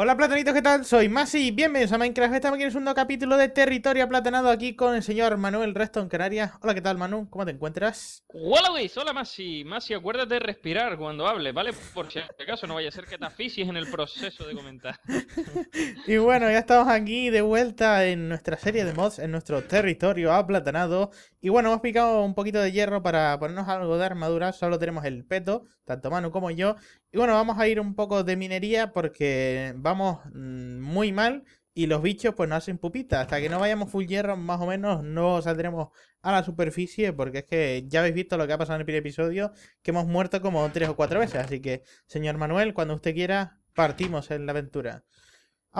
Hola platanitos, ¿qué tal? Soy Masi, bienvenidos a Minecraft, estamos aquí en el segundo capítulo de Territorio Aplatanado aquí con el señor Manuel Resto en Canarias. Hola, ¿qué tal Manu? ¿Cómo te encuentras? Hola, Luis, hola Masi. Masi, acuérdate de respirar cuando hables, ¿vale? Por si acaso no vaya a ser que te asfixies en el proceso de comentar. y bueno, ya estamos aquí de vuelta en nuestra serie de mods, en nuestro Territorio Aplatanado. Y bueno, hemos picado un poquito de hierro para ponernos algo de armadura, solo tenemos el peto, tanto Manu como yo. Y bueno, vamos a ir un poco de minería porque vamos mm, muy mal y los bichos pues nos hacen pupita. Hasta que no vayamos full hierro más o menos no saldremos a la superficie porque es que ya habéis visto lo que ha pasado en el primer episodio, que hemos muerto como tres o cuatro veces. Así que, señor Manuel, cuando usted quiera, partimos en la aventura.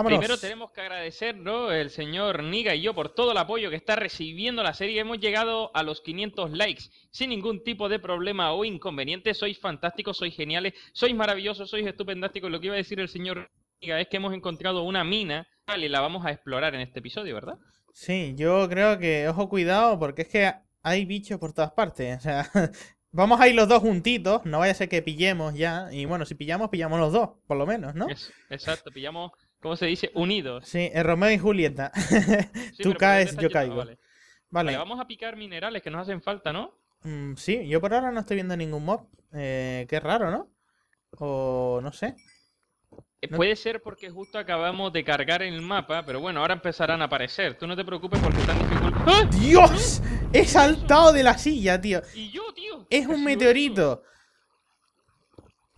Primero tenemos que agradecer, El señor Niga y yo por todo el apoyo que está recibiendo la serie. Hemos llegado a los 500 likes sin ningún tipo de problema o inconveniente. Sois fantásticos, sois geniales, sois maravillosos, sois estupendásticos. Lo que iba a decir el señor Es que hemos encontrado una mina y la vamos a explorar en este episodio, ¿verdad? Sí, yo creo que, ojo, cuidado, porque es que hay bichos por todas partes. O sea, vamos a ir los dos juntitos, no vaya a ser que pillemos ya. Y bueno, si pillamos, pillamos los dos, por lo menos, ¿no? exacto, pillamos ¿Cómo se dice? Unidos. Sí, el Romeo y Julieta. Tú caes, yo caigo. Vale. vamos a picar minerales que nos hacen falta, ¿no? Mm, sí, yo por ahora no estoy viendo ningún mob. Eh, qué raro, ¿no? O no sé. Eh, puede ser porque justo acabamos de cargar el mapa, pero bueno, ahora empezarán a aparecer. Tú no te preocupes porque están dificultades. ¡Ah! ¡Dios! He saltado de la silla, tío. Y yo, tío. Es un meteorito.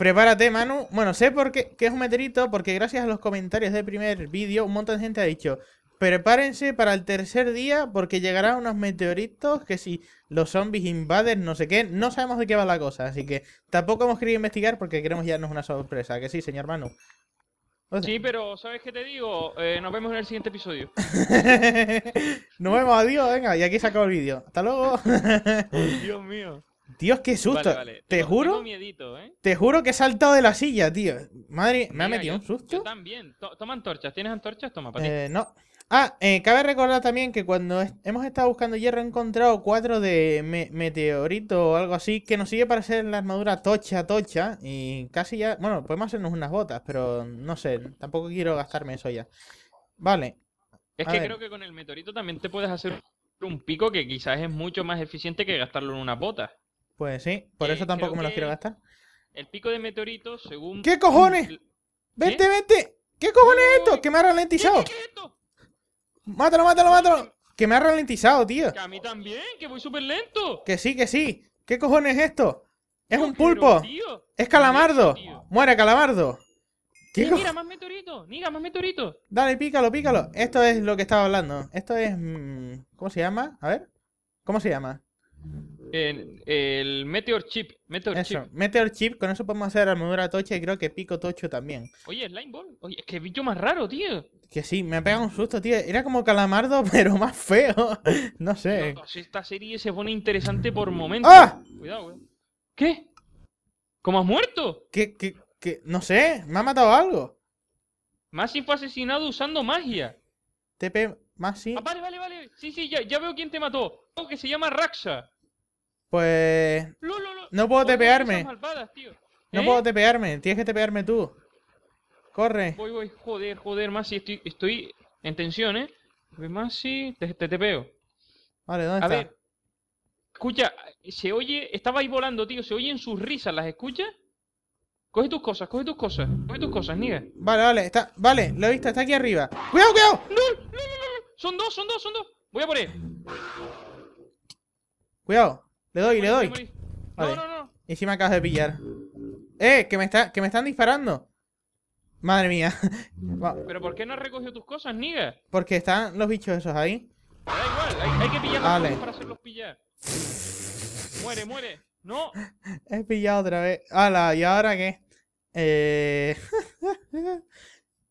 Prepárate, Manu. Bueno, sé por qué, es un meteorito, porque gracias a los comentarios del primer vídeo, un montón de gente ha dicho, prepárense para el tercer día, porque llegarán unos meteoritos que si los zombies invaden, no sé qué, no sabemos de qué va la cosa, así que tampoco hemos querido investigar porque queremos llevarnos una sorpresa, que sí, señor Manu. Sí, pero ¿sabes qué te digo? Eh, nos vemos en el siguiente episodio. nos vemos, adiós, venga, y aquí se acabó el vídeo. Hasta luego. Dios mío. Dios, qué susto. Te juro. ¿eh? Te juro que he saltado de la silla, tío. Madre, me ha metido un susto. Yo también. toma antorchas. ¿Tienes antorchas? Toma, para eh, No. Ah, eh, cabe recordar también que cuando hemos estado buscando hierro he encontrado cuatro de meteorito o algo así que nos sigue para hacer la armadura tocha, tocha. Y casi ya. Bueno, podemos hacernos unas botas, pero no sé. Tampoco quiero gastarme eso ya. Vale. Es que creo que con el meteorito también te puedes hacer un pico que quizás es mucho más eficiente que gastarlo en unas botas. Pues sí, por eso tampoco me los quiero gastar. El pico de meteoritos, según. ¿Qué cojones? ¡Vente, vente! ¿Qué cojones es esto? Que me ha ralentizado. ¿Qué, es esto? Mátalo, mátalo, mátalo. Que me ha ralentizado, tío. Que a mí también, que voy súper lento. Que sí, que sí. ¿Qué cojones es esto? Es un pulpo. Es calamardo. Muere, calamardo. ¿Qué mira, más meteoritos. Mira, más meteoritos. Dale, pícalo, pícalo. Esto es lo que estaba hablando. Esto es. Mm, ¿Cómo se llama? A ver. ¿Cómo se llama? El, Meteor Chip. Meteor Chip. Meteor Chip, con eso podemos hacer armadura tocha y creo que pico tocho también. Oye, Slime Ball. Oye, es que bicho más raro, tío. Que sí, me ha pegado un susto, tío. Era como calamardo, pero más feo. no sé. esta serie se pone interesante por momentos. ¡Ah! Cuidado, güey. ¿Qué? ¿Cómo has muerto? ¿Qué, qué, qué? No sé, me ha matado algo. Masi fue asesinado usando magia. TP, Masi. Ah, vale, vale, vale. Sí, sí, ya, ya veo quién te mató. Que se llama Raxa. Pues... No puedo tepearme. No puedo ¿Eh? tepearme. Tienes que tepearme tú. Corre. Voy, voy. Joder, joder, Masi. Estoy, estoy en tensión, ¿eh? Masi, te, te tepeo. Vale, ¿dónde está? A ver. Escucha, se oye... Estaba ahí volando, tío. Se oyen sus risas. ¿Las escuchas? Coge tus cosas, coge tus cosas. Coge tus cosas, niga. Vale, vale. Está... Vale, lo he visto. Está aquí arriba. ¡Cuidado, cuidado! ¡No, no, no! no! Son dos, son dos, son dos. Voy a por él. Cuidado. Le doy, le doy. No, no, no. Y si me acabas de pillar. ¡Eh! Que me, está, que me están disparando. Madre mía. ¿Pero por qué no has recogido tus cosas, niga? Porque están los bichos esos ahí. Da igual, hay, que pillar vale. para hacerlos pillar. muere, muere. No. He pillado otra vez. ¡Hala! ¿Y ahora qué? Eh...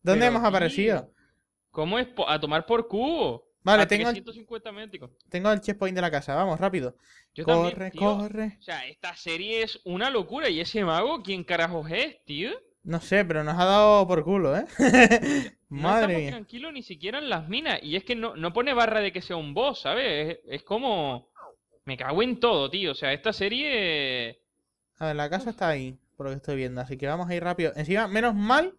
¿Dónde hemos aparecido? ¿Cómo es? A tomar por cubo. Vale, tengo, tengo el checkpoint de la casa. Vamos, rápido corre, corre. O sea, esta serie es una locura. ¿Y ese mago quién carajos es, tío? No sé, pero nos ha dado por culo, ¿eh? Madre no tranquilo ni siquiera en las minas. Y es que no, no pone barra de que sea un boss, ¿sabes? Es, como... Me cago en todo, tío. O sea, esta serie... A ver, la casa está ahí, por lo que estoy viendo. Así que vamos a ir rápido. Encima, menos mal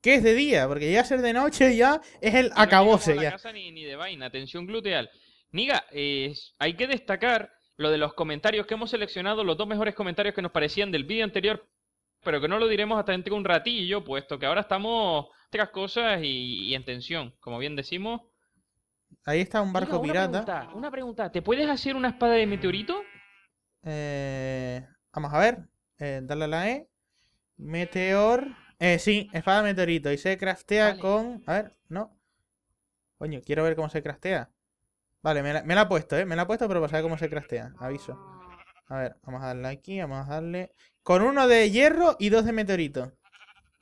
que es de día, porque llega a ser de noche ya es el no acabose ya. casa ni, ni de vaina, tensión gluteal. Niga, eh, hay que destacar lo de los comentarios que hemos seleccionado, los dos mejores comentarios que nos parecían del vídeo anterior, pero que no lo diremos hasta dentro de un ratillo, puesto que ahora estamos otras cosas y, y en tensión, como bien decimos. Ahí está un barco Niga, una pirata. pregunta, una pregunta, ¿te puedes hacer una espada de meteorito? Eh, vamos a ver. Eh, darle a la E. Meteor. Eh, sí, espada meteorito. Y se craftea Vale. con. A ver, no. Coño, quiero ver cómo se craftea. Vale, me la, me la ha puesto, ¿eh? Me la ha puesto, pero para saber cómo se craftea. Aviso. A ver, vamos a darle aquí, vamos a darle. Con uno de hierro y dos de meteorito.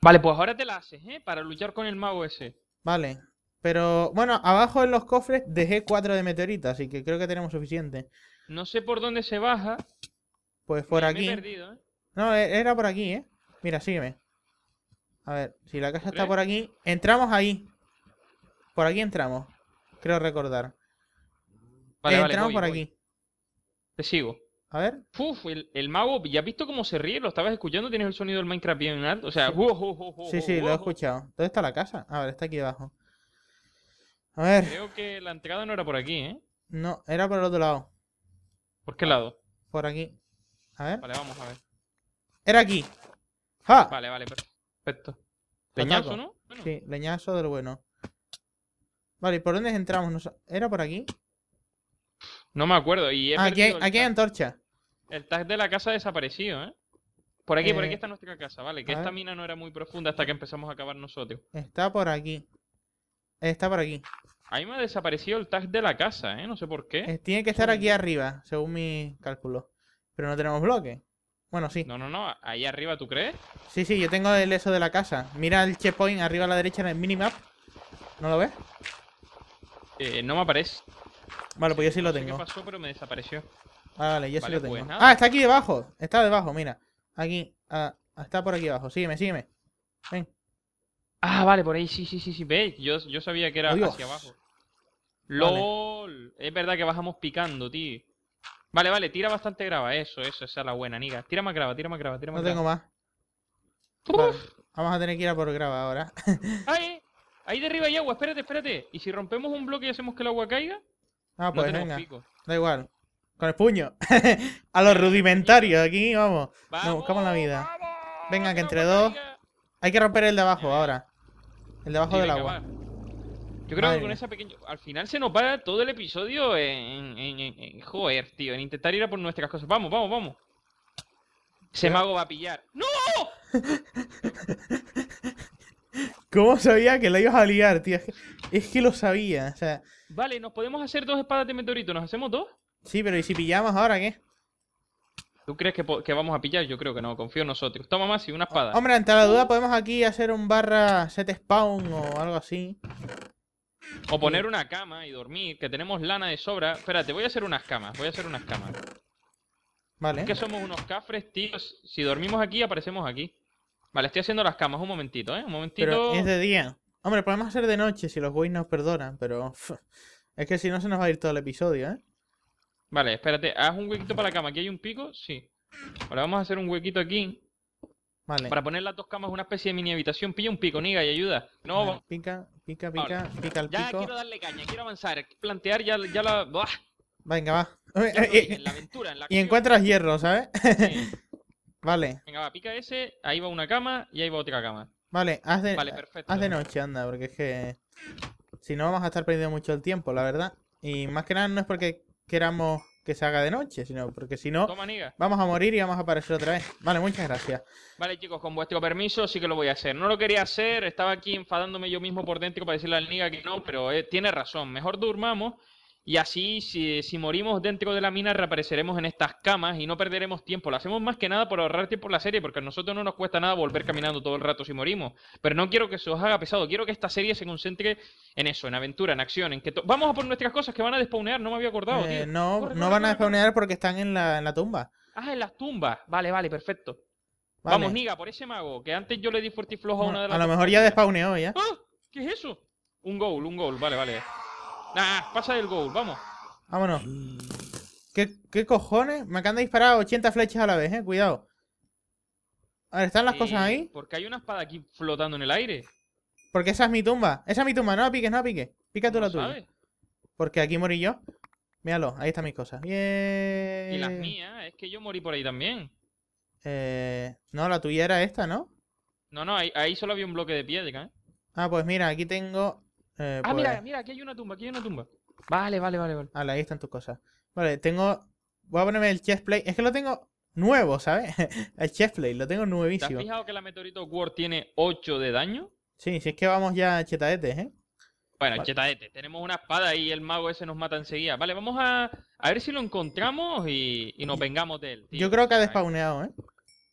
Vale, pues ahora te la haces, ¿eh? Para luchar con el mago ese. Vale. Pero, bueno, abajo en los cofres dejé cuatro de meteorito, así que creo que tenemos suficiente. No sé por dónde se baja. Pues por me- me he aquí. perdido, ¿eh? No, e- era por aquí, ¿eh? Mira, sígueme. A ver, si la casa está por aquí. Entramos ahí. Por aquí entramos. Creo recordar. Vale, vale, entramos voy, por voy. aquí. Te sigo. A ver. Uf, el, el mago, ¿ya has visto cómo se ríe? ¿Lo estabas escuchando? ¿Tienes el sonido del Minecraft bien alto? O sea, Sí. ¡wow, wow, wow, Sí, sí, lo he escuchado. ¿Dónde está la casa? A ver, está aquí abajo. A ver. Creo que la entrada no era por aquí, ¿eh? No, era por el otro lado. ¿Por qué lado? Por aquí. A ver. Vale, vamos a ver. Era aquí. ¡Ja! Vale, vale, perfecto. Lo Leñazo. ¿no? Bueno, Sí, leñazo del bueno. Vale, ¿y por dónde entramos? ¿Era por aquí? no me acuerdo. Y Ah, aquí, hay, aquí hay antorcha. El tag de la casa ha desaparecido, ¿eh? Por aquí, por aquí Eh, está nuestra casa, vale. Que esta ver. mina no era muy profunda hasta que empezamos a cavar nosotros. Está por aquí. Está por aquí. A mí me ha desaparecido el tag de la casa, ¿eh? No sé por qué. Eh, Tiene que estar aquí arriba, según mi cálculo. Pero no tenemos bloque. Bueno, sí. No, no, no. Ahí arriba, ¿tú crees? Sí, sí, yo tengo el eso de la casa. Mira el checkpoint arriba a la derecha en el minimap. ¿No lo ves? Eh, no me aparece. Vale, pues yo sí lo No sé tengo. ¿Qué pasó? Pero me desapareció. Vale, yo sí lo tengo. pues nada. Ah, está aquí debajo. Está debajo, mira. Aquí. ah, está por aquí abajo. Sígueme, sígueme. Ven. Ah, vale, por ahí sí, sí, sí, sí. ¿Veis? Yo, yo sabía que era Oh, Dios. hacia abajo. LOL. Es verdad que bajamos picando, tío. Vale, vale, tira bastante grava. Eso, eso, esa es la buena, niga. Tira más grava, tira más grava, tira más No tengo más. Vale, Vamos a tener que ir a por grava ahora. ¡Ay! Ahí de arriba hay agua, espérate, espérate. ¿Y si rompemos un bloque y hacemos que el agua caiga? Ah, no pues tenemos venga. pico. Da igual. Con el puño. a los rudimentarios aquí, vamos. Nos buscamos la vida. ¡Vamos! Venga, que entre dos- caiga. Hay que romper el de abajo ahora. El de abajo Sí, del venga, agua. va. Yo creo Madre que con esa pequeña. Al final se nos va todo el episodio en, en, en- en- Joder, tío, en intentar ir a por nuestras cosas. Vamos, vamos, vamos. Ese ¿Qué? mago va a pillar. ¡No! ¿Cómo sabía que la ibas a liar, tío? Es que, lo sabía. O sea, Vale, nos podemos hacer dos espadas de meteorito. ¿Nos hacemos dos? sí, pero ¿y si pillamos ahora qué? ¿Tú crees que, vamos a pillar? Yo creo que no, confío en nosotros. Toma más y una espada. Hombre, ante la duda podemos aquí hacer un barra set spawn o algo así. O poner una cama y dormir, que tenemos lana de sobra. Espérate, voy a hacer unas camas, voy a hacer unas camas. Vale. Es que somos unos cafres, tíos. Si dormimos aquí, aparecemos aquí. Vale, estoy haciendo las camas, un momentito, ¿eh? Un momentito. Pero es de día. Hombre, podemos hacer de noche si los güeyes nos perdonan, pero... es que si no se nos va a ir todo el episodio, ¿eh? Vale, espérate, haz un huequito para la cama. ¿Aquí hay un pico? Sí. Ahora vamos a hacer un huequito aquí. Vale. Para poner las dos camas una especie de mini habitación. Pilla un pico, niga, y ayuda. No, Vale. Pica, pica, pica, pica el Ya pico. quiero darle caña, quiero avanzar. Plantear ya, ya la. ¡Buah! Venga, va. Ya dije, en la aventura, en la y encuentras hierro, ¿sabes? Sí. vale, Venga, va, pica ese. Ahí va una cama y ahí va otra cama. vale, haz de, Vale, perfecto. haz de noche, anda, porque es que... Si no vamos a estar perdiendo mucho el tiempo, la verdad. Y más que nada no es porque queramos que se haga de noche, sino porque si no, Toma, vamos a morir y vamos a aparecer otra vez. Vale, muchas gracias. Vale, chicos, con vuestro permiso sí que lo voy a hacer. No lo quería hacer, estaba aquí enfadándome yo mismo por dentro para decirle al Niga que no, pero eh, tiene razón. Mejor durmamos y así, si, si morimos dentro de la mina, reapareceremos en estas camas y no perderemos tiempo. Lo hacemos más que nada por ahorrar tiempo en la serie, porque a nosotros no nos cuesta nada volver caminando todo el rato si morimos. Pero no quiero que se os haga pesado, quiero que esta serie se concentre en eso, en aventura, en acción, en que... Vamos a por nuestras cosas que van a despawnear, no me había acordado, Eh, tío. no, Corre, no corre, van a corre, corre. spawnear porque están en la, en la tumba. Ah, en las tumbas. Vale, vale, perfecto. Vale. Vamos, Niga, por ese mago, que antes yo le di fuerte y flojo a una de las a lo mejor ya despawneó ya. ¡Ah! ¿Qué es eso? Un goal, un goal, vale, vale. Nah, pasa del goal, vamos. Vámonos. ¿Qué, ¿Qué cojones? Me acaban de disparar 80 flechas a la vez, eh. Cuidado. A ver, ¿están las cosas ahí? Porque hay una espada aquí flotando en el aire. Porque esa es mi tumba. Esa es mi tumba, no la piques, no la piques. Pica tú ¿Cómo la tuya. sabes? Porque aquí morí yo. Míralo, ahí están mis cosas. Bien. Y las mías, es que yo morí por ahí también. Eh, no, la tuya era esta, ¿no? No, no, ahí, ahí solo había un bloque de piedra, ¿eh? Ah, pues mira, aquí tengo. Eh, Ah, mira, pues- mira, aquí hay una tumba, aquí hay una tumba. Vale, vale, vale, vale. Vale, ahí están tus cosas. Vale, tengo. Voy a ponerme el chestplate. Es que lo tengo nuevo, ¿sabes? el chestplate, lo tengo ¿Te has nuevísimo. fijado que la Meteorito War tiene 8 de daño? Sí, si es que vamos ya chetadetes, ¿eh? Bueno, Vale. chetaete, tenemos una espada y el mago ese nos mata enseguida. Vale, vamos a, a ver si lo encontramos y, y nos vengamos de él. tío. Yo creo que ha despawneado, ¿eh?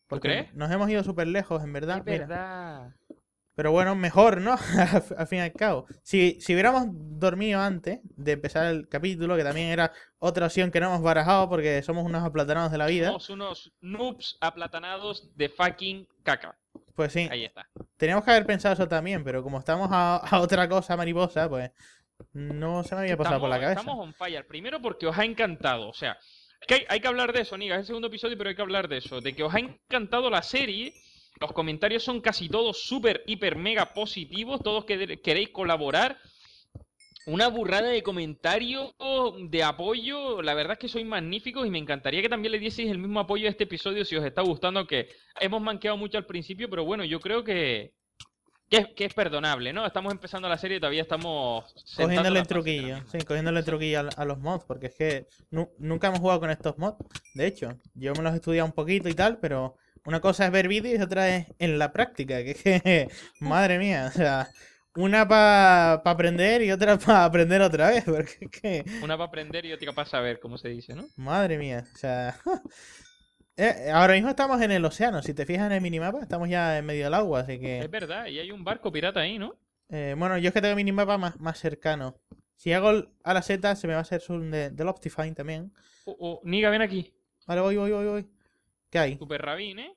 Porque crees? nos hemos ido súper lejos, en verdad. Es Mira. verdad. Pero bueno, mejor, ¿no? al fin y al cabo. Si, si hubiéramos dormido antes de empezar el capítulo, que también era otra opción que no hemos barajado porque somos unos aplatanados de la vida, Somos unos noobs aplatanados de fucking caca. pues sí, Ahí está. teníamos que haber pensado eso también, pero como estamos a, a otra cosa mariposa, pues no se me había pasado por la cabeza. Estamos on fire. Primero porque os ha encantado. O sea, que hay, hay que hablar de eso, Niga. Es el segundo episodio, pero hay que hablar de eso. De que os ha encantado la serie. Los comentarios son casi todos súper, hiper, mega positivos. Todos que queréis colaborar. Una burrada de comentarios, de apoyo. La verdad es que sois magníficos y me encantaría que también le dieseis el mismo apoyo a este episodio si os está gustando. Que hemos manqueado mucho al principio, pero bueno, yo creo que, que, es- que es perdonable, ¿no? Estamos empezando la serie y todavía estamos. Cogiéndole el truquillo, sí, cogiéndole el truquillo a, a los mods, porque es que nu- nunca hemos jugado con estos mods. De hecho, yo me los he estudiado un poquito y tal, pero una cosa es ver vídeos y otra es en la práctica, que es que, madre mía, o sea, una para aprender y otra para aprender otra vez, porque es que, Una para aprender y otra para saber, como se dice, ¿no? madre mía, o sea, eh, ahora mismo estamos en el océano, si te fijas en el minimapa, estamos ya en medio del agua, así que... Es verdad, y hay un barco pirata ahí, ¿no? Eh, bueno, yo es que tengo minimapa más, más cercano. Si hago el- a la Z, se me va a hacer zoom de, del Optifine también. Oh, oh, Niga, ven aquí. Vale, voy, voy, voy, voy. ¿Qué hay? Super Rabin, ¿eh?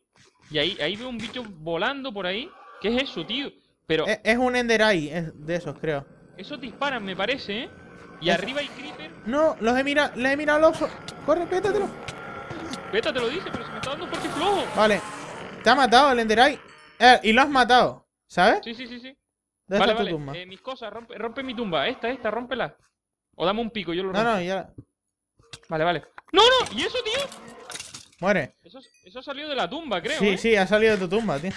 Y ahí, ahí veo un bicho volando por ahí. ¿Qué es eso, tío? Pero Es, es un Ender Eye, es de esos, creo. esos disparan, me parece, ¿eh? Y Es- arriba hay creeper. No, los he mirado, les he mirado al oso. Corre, pétatelo. Beta te lo dice, pero se me está dando fuerte y flojo. Vale. Te ha matado el Ender Eye. Eh, y lo has matado, ¿sabes? Sí, sí, sí, sí. ¿Dónde Vale, está tu tumba? Eh, mis cosas, rompe, rompe mi tumba. Esta, esta, rómpela. O dame un pico, yo lo No, rompo. no, ya. Vale, vale. ¡No, no! ¿Y eso, tío? Muere. Eso, eso salió de la tumba, creo, Sí, ¿eh? sí, ha salido de tu tumba, tío.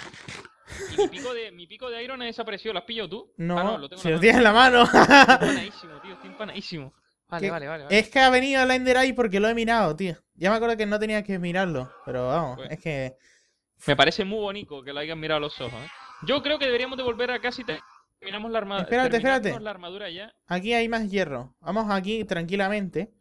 Y mi pico de, mi pico de iron ha desaparecido. ¿Lo has pillado tú? No, Ah, no, lo tengo si lo tienes en la mano. Estoy empanadísimo, tío. Estoy empanadísimo. Vale, vale, vale. vale. es que ha venido el Ender Eye porque lo he mirado, tío. Ya me acuerdo que no tenía que mirarlo. Pero vamos, Pues- es que. Me parece muy bonito que lo hayan mirado a los ojos, ¿eh? Yo creo que deberíamos de volver a casi terminamos la armadura. Espérate, espérate. la armadura ya. Aquí hay más hierro. Vamos aquí tranquilamente.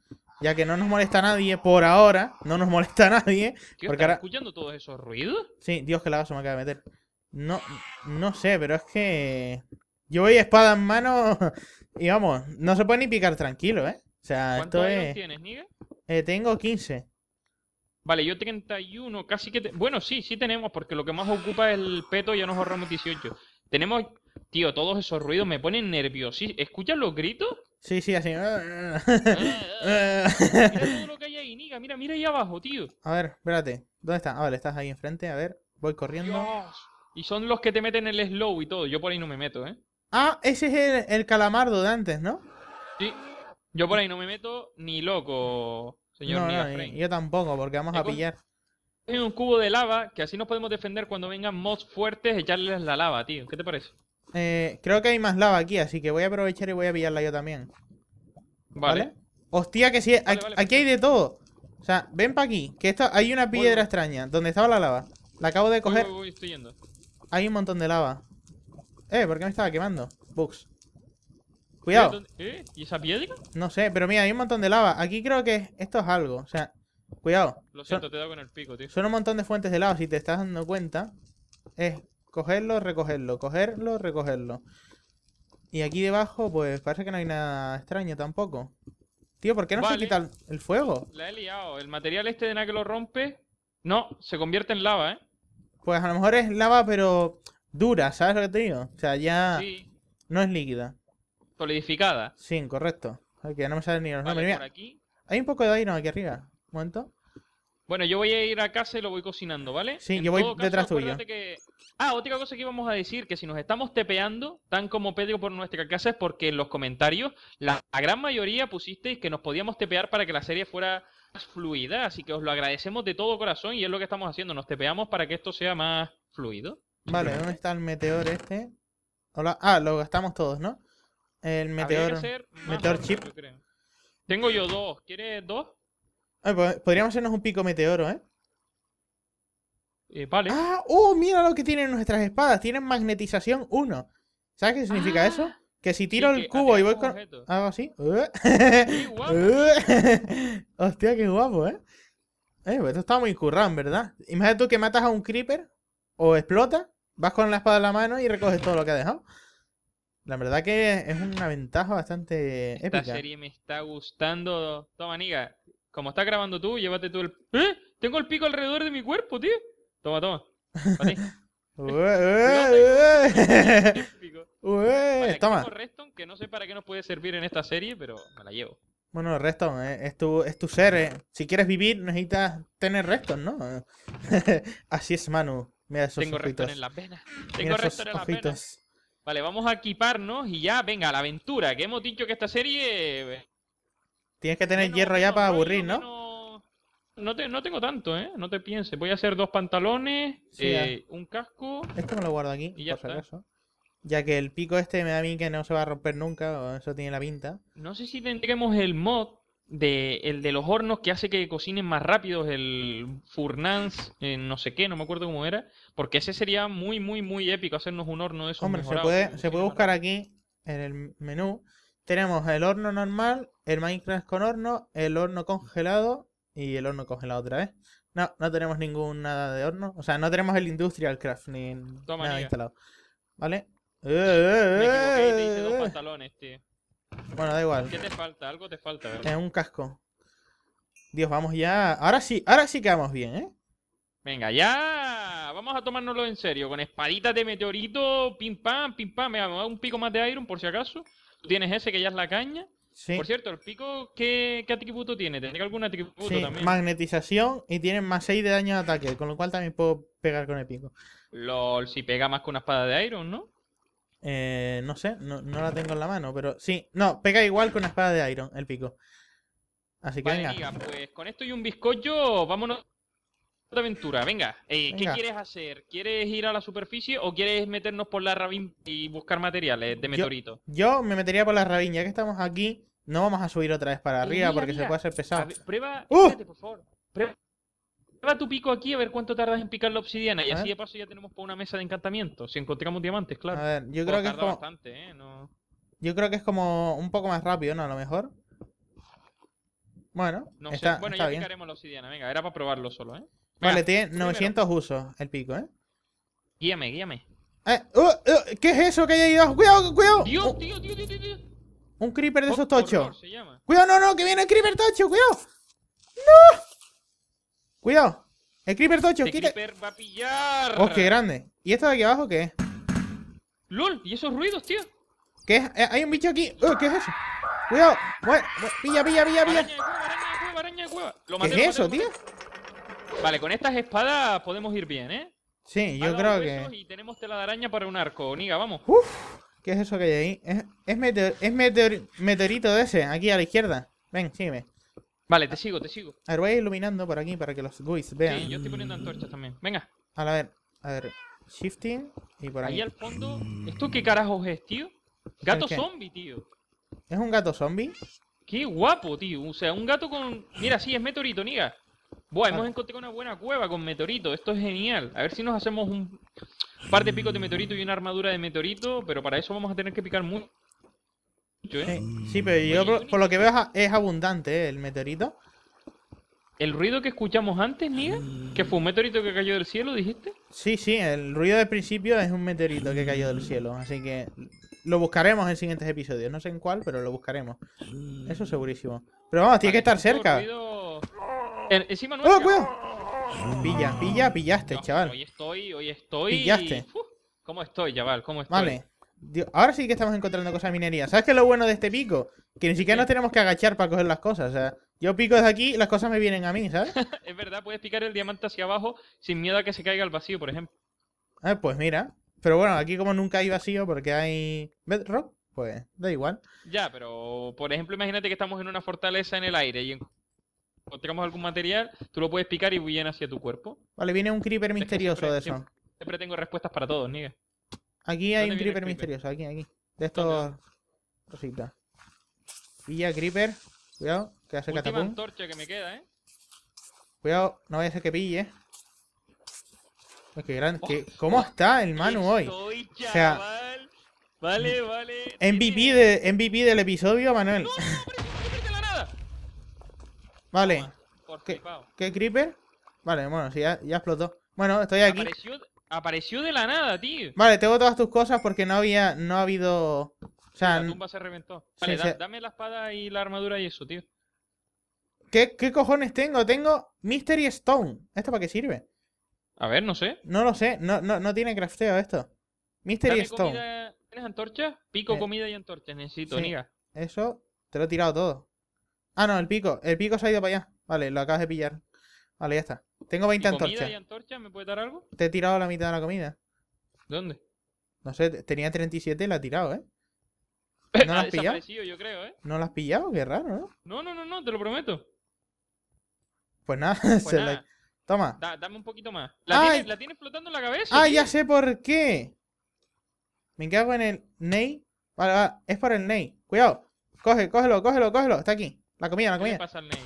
Ya que no nos molesta nadie por ahora. No nos molesta nadie. Tío, Porque ¿estás ahora- escuchando todos esos ruidos? Sí, Dios que lagazo me acaba de meter. No, no sé, pero es que. Yo voy espada en mano. Y vamos, no se puede ni picar tranquilo, ¿eh? O sea, ¿Cuántos esto es. tienes, Niga? Eh, tengo 15. Vale, yo 31, casi que... te- Bueno, sí, sí tenemos, porque lo que más ocupa es el peto ya nos ahorramos 18. Tenemos... Tío, todos esos ruidos me ponen nervioso. ¿Escuchas los gritos? Sí, sí, así. Mira todo lo que hay ahí, Niga. Mira, mira ahí abajo, tío. A ver, espérate. ¿Dónde está? Ah, vale, estás ahí enfrente. A ver, voy corriendo. Dios. Y son los que te meten el slow y todo. Yo por ahí no me meto, ¿eh? Ah, ese es el, el calamardo de antes, ¿no? Sí. Yo por ahí no me meto ni loco, señor no, Niga no, yo tampoco, porque vamos a pillar. Hay un cubo de lava que así nos podemos defender cuando vengan mods fuertes, echarles la lava, tío. ¿Qué te parece? Eh, creo que hay más lava aquí, así que voy a aprovechar y voy a pillarla yo también. Vale. Hostia, que sí, aquí, vale, aquí hay de todo. O sea, ven para aquí, que esto hay una piedra voy. extraña, donde estaba la lava. La acabo de coger, voy, voy, estoy yendo. hay un montón de lava. Eh, ¿por qué me estaba quemando? Bugs. Cuidado, ¿Eh? ¿Dónde- ¿Eh? ¿Y esa piedra? no sé, pero mira, hay un montón de lava. Aquí creo que esto es algo, o sea, cuidado. Lo Son, siento, te he dado con el pico, tío. son un montón de fuentes de lava, si te estás dando cuenta. Es cogerlo, recogerlo, cogerlo, recogerlo. Y aquí debajo, pues parece que no hay nada extraño tampoco. Tío, ¿por qué no se Vale. quita el, fuego? La he liado. El material este de nada que lo rompe. No, se convierte en lava, ¿eh? Pues a lo mejor es lava, pero dura, ¿sabes lo que te digo? O sea, ya Sí. no es líquida. Solidificada. Sí, correcto. Que no me salen ni los Vale, nombres. por Mira, aquí. hay un poco de iron aquí arriba. Un momento. Bueno, yo voy a ir a casa y lo voy cocinando, ¿vale? Sí, En yo voy caso, detrás tuyo. que- Ah, otra cosa que íbamos a decir, que si nos estamos tepeando, tan como Pedro por nuestra casa, es porque en los comentarios la, la gran mayoría pusisteis que nos podíamos tepear para que la serie fuera más fluida, así que os lo agradecemos de todo corazón y es lo que estamos haciendo, nos tepeamos para que esto sea más fluido. Vale, ¿dónde está el meteor este? Hola. Ah, lo gastamos todos, ¿no? El meteor. meteor chip. yo. Tengo yo dos, ¿quieres dos? Ah, pues, podríamos hacernos un pico meteoro, ¿eh? Eh, vale. Ah, oh, mira lo que tienen nuestras espadas. Tienen magnetización 1. ¿Sabes qué significa Ah, eso? Que si Sí, tiro el que cubo y voy con. así. Guapo. Hostia, qué guapo, ¿eh? Eh, pues esto está muy currado, verdad. Imagínate tú que matas a un creeper o explota, vas con la espada en la mano y recoges todo lo que ha dejado. La verdad que es una ventaja bastante Esta épica. serie me está gustando. Toma, Niga. Como estás grabando tú, llévate tú el. ¿Eh? Tengo el pico alrededor de mi cuerpo, tío. Toma, toma. Ué, toma. Redstone, que no sé para qué nos puede servir en esta serie, pero me la llevo. Bueno, Reston, eh, es, tu, es tu ser. eh. Si quieres vivir, necesitas tener Reston, ¿no? Así es, Manu. Mira esos Tengo ojitos. En las venas. Tengo Redstone en las venas. Vale, vamos a equiparnos y ya, venga, a la aventura. Que hemos dicho que esta serie. Tienes que tener hierro ya para aburrir, ¿no? No, te- no tengo tanto, ¿eh? No te pienses. Voy a hacer dos pantalones, Sí, eh, un casco. Esto me lo guardo aquí, Y ya por si está. acaso. Ya que el pico este me da a mí que no se va a romper nunca, o eso tiene la pinta. No sé si tendremos el mod de el de los hornos que hace que cocinen más rápido, el Furnance, eh, no sé qué, no me acuerdo cómo era, porque ese sería muy, muy, muy épico hacernos un horno de esos Hombre, se puede, se buscar aquí en el menú. Tenemos el horno normal, el Minecraft con horno, el horno congelado y el horno congelado otra vez. No, no tenemos ningún nada de horno. O sea, no tenemos el Industrial Craft ni Toma, nada Niga. instalado. ¿Vale? Me equivoqué y te hice dos Eh, pantalones, tío. Bueno, da igual. ¿Qué te falta? Algo te falta, ¿verdad? Es un casco. Dios, vamos ya. Ahora sí, ahora sí que vamos bien, ¿eh? Venga, ya. Vamos a tomárnoslo en serio. Con espaditas de meteorito, pim pam, pim pam. Venga, me da un pico más de iron por si acaso. Tú tienes ese que ya es la caña. Sí. Por cierto, el pico, ¿qué, qué atributo tiene? ¿Tendría algún atributo Sí, también? magnetización y tienen más 6 de daño de ataque, con lo cual también puedo pegar con el pico. LOL, si pega más que una espada de iron, ¿no? Eh, no sé, no, no la tengo en la mano, pero sí, no, pega igual con una espada de Iron, el pico. Así que Vale, venga. Niga, pues con esto y un bizcocho, vámonos de aventura. Venga, eh, ¿qué quieres hacer? ¿Quieres ir a la superficie o quieres meternos por la ravin y buscar materiales de meteorito? Yo me metería por la rabín, ya que estamos aquí, no vamos a subir otra vez para arriba mira, porque se puede hacer pesado. ver, prueba, ¡Uh! espérate, por favor. Prueba, prueba tu pico aquí a ver cuánto tardas en picar la obsidiana. Y A así ver. de paso ya tenemos para una mesa de encantamiento. Si encontramos diamantes, claro. A ver, yo creo que es tarda como, bastante, ¿eh? No... yo creo que es como un poco más rápido, ¿no? A lo mejor. Bueno, No está, sé. Bueno, está ya bien. picaremos la obsidiana. Venga, era para probarlo solo, ¿eh? Vale, tiene primero. 900 usos el pico, ¿eh? Guíame, guíame. Eh, uh, uh, ¿Qué es eso que hay ahí abajo? ¡Cuidado, cuidado! Dios, tío, tío, tío, tío. un creeper de esos tochos. Cuidado, no, no, que viene el creeper tocho, cuidado. ¡No! Cuidado. El creeper tocho, Este quita. creeper va a pillar. Oh, qué grande. ¿Y esto de aquí abajo qué es? LOL, ¿y esos ruidos, tío? ¿Qué es? Eh, hay un bicho aquí. Uh, ¿Qué es eso? Cuidado. Pilla, pilla, pilla, pilla. Araña de cueva, araña de cueva, araña de cueva. Lo ¿Qué es lo eso, maté, tío? Vale, con estas espadas podemos ir bien, ¿eh? Sí, yo creo que. Y tenemos tela de araña para un arco. Niga, vamos. ¿Qué es eso que hay ahí? Es, es, meteor- es meteor- meteorito de ese, aquí a la izquierda. Ven, sígueme. Vale, te sigo, te sigo. A ver, voy iluminando por aquí para que los guys vean. Sí, yo estoy poniendo antorchas también. Venga, A ver, a ver. Shifting y por ahí aquí. al fondo. ¿Esto qué carajos es, tío? Gato zombie, tío. ¿Es un gato zombie? Qué guapo, tío. O sea, un gato con. Mira, sí, es meteorito, Niga. Buah, hemos encontrado una buena cueva con meteorito. Esto es genial. A ver si nos hacemos un par de picos de meteorito y una armadura de meteorito. Pero para eso vamos a tener que picar mucho, ¿eh? Sí, sí, pero yo por, lo que veo es es abundante, ¿eh? el meteorito. El ruido que escuchamos antes, Niga, que fue un meteorito que cayó del cielo, dijiste. Sí, sí, el ruido del principio es un meteorito que cayó del cielo, así que lo buscaremos en siguientes episodios. No sé en cuál, pero lo buscaremos. Eso segurísimo. Pero vamos, tiene que estar cerca. ruido- En- encima ¡Oh, nuestra. cuidado! Pilla, pilla, pillaste, No, chaval. Hoy estoy, hoy estoy. Pillaste. Uf, ¿Cómo estoy, chaval? ¿Cómo estoy? Vale. Dios, ahora sí que estamos encontrando cosas de minería. ¿Sabes qué es lo bueno de este pico? Que ni siquiera nos tenemos que agachar para coger las cosas. O sea, yo pico desde aquí y las cosas me vienen a mí, ¿sabes? es verdad, puedes picar el diamante hacia abajo sin miedo a que se caiga al vacío, por ejemplo. Ah, pues mira. Pero bueno, aquí como nunca hay vacío porque hay bedrock, pues da igual. Ya, pero por ejemplo, imagínate que estamos en una fortaleza en el aire y encontramos algún material, tú lo puedes picar y viene hacia tu cuerpo. Vale, viene un creeper misterioso de eso. Siempre, tengo respuestas para todos, Niga. Aquí hay un creeper, misterioso, aquí, aquí. De estos cositas. Pilla creeper. Cuidado, que hace Última antorcha que me queda, ¿eh? Cuidado, no vaya a ser que pille. Que grande. Oh, ¿Cómo está el Manu hoy? o sea, vale, vale. MVP, de, MVP del episodio, Manuel. No, no. Vale. ¿Qué, ¿Qué, creeper? Vale, bueno, sí, ya, ya explotó. Bueno, estoy aquí. Apareció, apareció, de la nada, tío. Vale, tengo todas tus cosas porque no había, no ha habido... O sea, la tumba se reventó. Vale, dame la espada y la armadura y eso, tío. ¿Qué, ¿Qué cojones tengo? Tengo Mystery Stone. ¿Esto para qué sirve? A ver, no sé. No lo sé, no, no, no tiene crafteo esto. Mystery Stone. ¿Tienes antorcha? Pico, eh, comida y antorcha. Necesito, niga. Eso, te lo he tirado todo. Ah, no, el pico. El pico se ha ido para allá. Vale, lo acabas de pillar. Vale, ya está. Tengo 20 antorchas. ¿Comida y antorcha? ¿Me puede dar algo? Te he tirado la mitad de la comida. ¿Dónde? No sé, tenía 37 y la he tirado, ¿eh? ¿No la has pillado? yo creo, ¿eh? ¿No la has pillado? Qué raro, ¿no? No, no, no, no, te lo prometo. Pues nada, pues se La... Toma. dame un poquito más. ¿La tienes, ¿La tienes, flotando en la cabeza? Ah, ya sé por qué. Me cago en el Ney. Vale, vale. Es por el Ney. Cuidado. Coge, cógelo, cógelo, cógelo. Está aquí. La comida, la comida. ¿Qué pasa al Ney?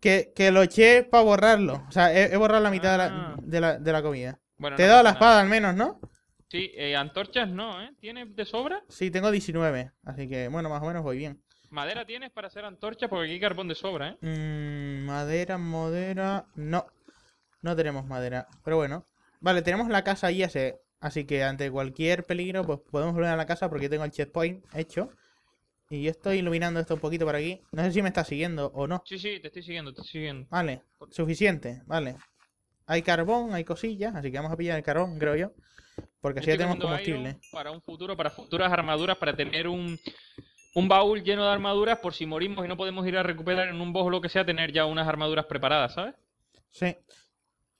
Que, que, lo eché para borrarlo. O sea, he, borrado la mitad de, la, ah. de, la, de, la, comida. Te he dado la espada al menos, ¿no? Sí, eh, antorchas no, ¿eh? ¿Tienes de sobra? Sí, tengo 19. Así que, bueno, más o menos voy bien. ¿Madera tienes para hacer antorchas? Porque aquí hay carbón de sobra, ¿eh? Mmm, madera, madera... No. No tenemos madera. Pero bueno. Vale, tenemos la casa ahí ese. Así que ante cualquier peligro, pues podemos volver a la casa porque tengo el checkpoint hecho. Y yo estoy iluminando esto un poquito por aquí. No sé si me está siguiendo o no. Sí, sí, te estoy siguiendo, te estoy siguiendo. Vale, suficiente, vale. Hay carbón, hay cosillas, así que vamos a pillar el carbón, creo yo. Porque así ya tenemos combustible. Para un futuro, para futuras armaduras, para tener un, un baúl lleno de armaduras por si morimos y no podemos ir a recuperar en un boss o lo que sea, tener ya unas armaduras preparadas, ¿sabes? Sí.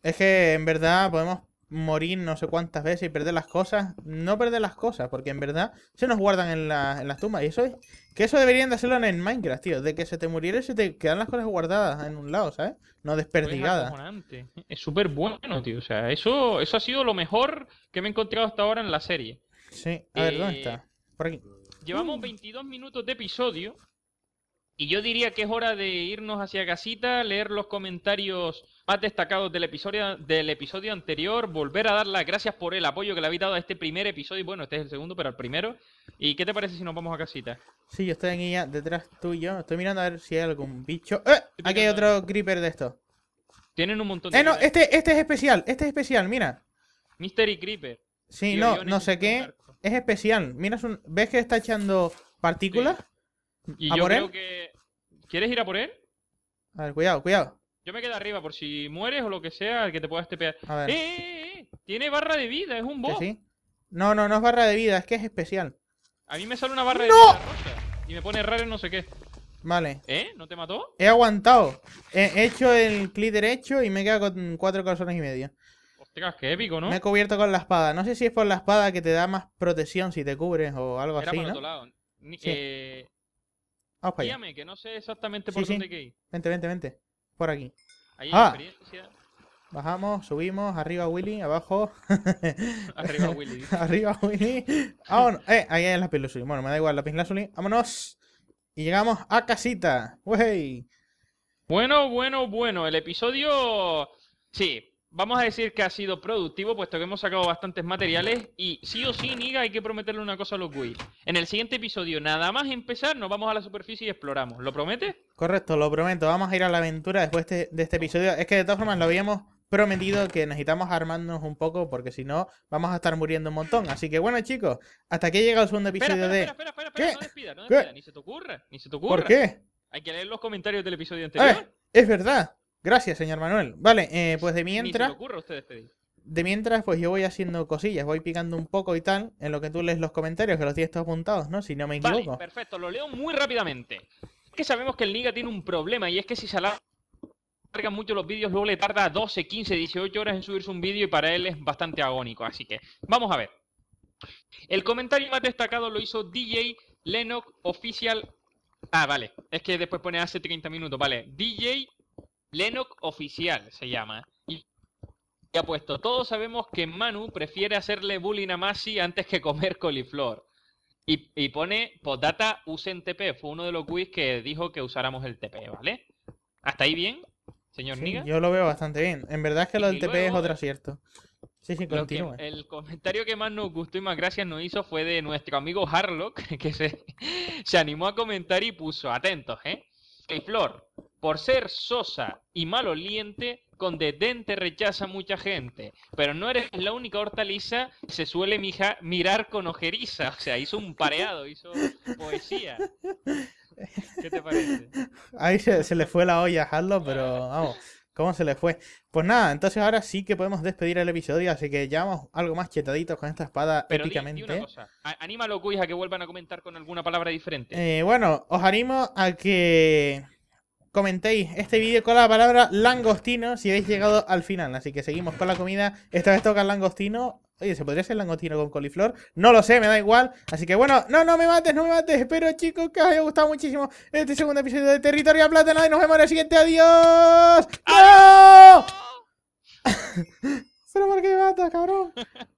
Es que en verdad podemos morir no sé cuántas veces y perder las cosas. No perder las cosas, porque en verdad se nos guardan en, en las tumbas. Y eso es. Que eso deberían de hacerlo en Minecraft, tío. De que se te muriera y se te quedan las cosas guardadas en un lado, ¿sabes? No desperdigadas. Es súper bueno, tío. O sea, eso, eso ha sido lo mejor que me he encontrado hasta ahora en la serie. Sí, a ver, ¿dónde eh, está? Por aquí. Llevamos 22 minutos de episodio. Y yo diría que es hora de irnos hacia casita, leer los comentarios más destacados del episodio, del episodio anterior, volver a dar las gracias por el apoyo que le habéis dado a este primer episodio. Bueno, este es el segundo, pero el primero. ¿Y qué te parece si nos vamos a casita? Sí, yo estoy aquí ya detrás tuyo. Estoy mirando a ver si hay algún bicho. ¡Eh! Aquí hay otro creeper de estos. Tienen un montón de. Eh, no, este, este es especial. Este es especial, mira. Mystery Creeper. Sí, no, no sé qué. Es especial. Mira, ¿ves que está echando partículas? Y yo creo que. ¿Quieres ir a por él? A ver, cuidado, cuidado. Yo me quedo arriba por si mueres o lo que sea, el que te pueda estepear. A ver. ¡Eh, eh, eh! Tiene barra de vida, es un boss. sí? No, no, no es barra de vida, es que es especial. A mí me sale una barra de vida rosa y me pone raro no sé qué. Vale. ¿Eh? ¿No te mató? He aguantado. He hecho el clic derecho y me queda con cuatro corazones y medio. Hostia, qué épico, ¿no? Me he cubierto con la espada. No sé si es por la espada que te da más protección si te cubres o algo así, ¿no? sí. eh, Vamos para allá. que no sé exactamente por dónde que ir. Vente, vente, vente. Por aquí. Ahí ah. experiencia. Bajamos, subimos, arriba Willy, abajo. arriba Willy. arriba Willy. Vámonos. Eh, ahí hay la pilosuli. Bueno, me da igual la pilosuli. Vámonos. Y llegamos a casita. Wey. Bueno, bueno, bueno. El episodio. Sí, vamos a decir que ha sido productivo, puesto que hemos sacado bastantes materiales. Y sí o sí, Niga, hay que prometerle una cosa a los Wii. En el siguiente episodio, nada más empezar, nos vamos a la superficie y exploramos. ¿Lo prometes? Correcto, lo prometo. Vamos a ir a la aventura después de, este episodio. Es que de todas formas lo habíamos prometido que necesitamos armarnos un poco porque si no vamos a estar muriendo un montón. Así que bueno chicos, hasta aquí llega el segundo episodio de... Espera, espera, espera, no despidas, no despidas, ni se te ocurra, ni se te ocurra. ¿Por qué? Hay que leer los comentarios del episodio anterior. es verdad. Gracias, señor Manuel. Vale, eh, pues de mientras. Te ocurra ustedes de mientras, pues yo voy haciendo cosillas, voy picando un poco y tal, en lo que tú lees los comentarios, que los tienes todos apuntados, ¿no? Si no me equivoco. Vale, perfecto, lo leo muy rápidamente. Es que sabemos que el Niga tiene un problema y es que si se alargan mucho los vídeos, luego le tarda 12, 15, 18 horas en subirse un vídeo y para él es bastante agónico. Así que, vamos a ver. El comentario más destacado lo hizo DJ Lennox Official. Ah, vale. Es que después pone hace 30 minutos. Vale. DJ Lennox Oficial se llama. Y ha puesto, todos sabemos que Manu prefiere hacerle bullying a Masi antes que comer coliflor. Y, y pone, postdata, usen TP. Fue uno de los quiz que dijo que usáramos el TP, ¿vale? ¿Hasta ahí bien, señor Sí, Niga? yo lo veo bastante bien. En verdad es que lo del TP es otro acierto. Sí, sí, continúa. el comentario que más nos gustó y más gracias nos hizo fue de nuestro amigo Harlock, que se, se animó a comentar y puso, atentos, ¿eh? Que Flor, por ser sosa y maloliente, con desdén te rechaza mucha gente, pero no eres la única hortaliza que se suele mija- mirar con ojeriza, o sea, hizo un pareado, hizo poesía. ¿Qué te parece? Ahí se, se le fue la olla a Harlow, pero vamos, ¿cómo se le fue? Pues nada, entonces ahora sí que podemos despedir el episodio, así que ya vamos algo más chetaditos con esta espada Pero di- di épicamente. una cosa, a- anima a los quiz a que vuelvan a comentar con alguna palabra diferente. Eh, bueno, os animo a que comentéis este vídeo con la palabra langostino si habéis llegado al final. Así que seguimos con la comida. Esta vez toca el langostino. Oye, ¿se podría hacer langostino con coliflor? No lo sé, me da igual. Así que bueno, no, no me mates, no me mates. Espero, chicos, que os haya gustado muchísimo este segundo episodio de Territorio Plátano y nos vemos en el siguiente. ¡Adiós! ¡No! ¿Pero por qué me matas, cabrón?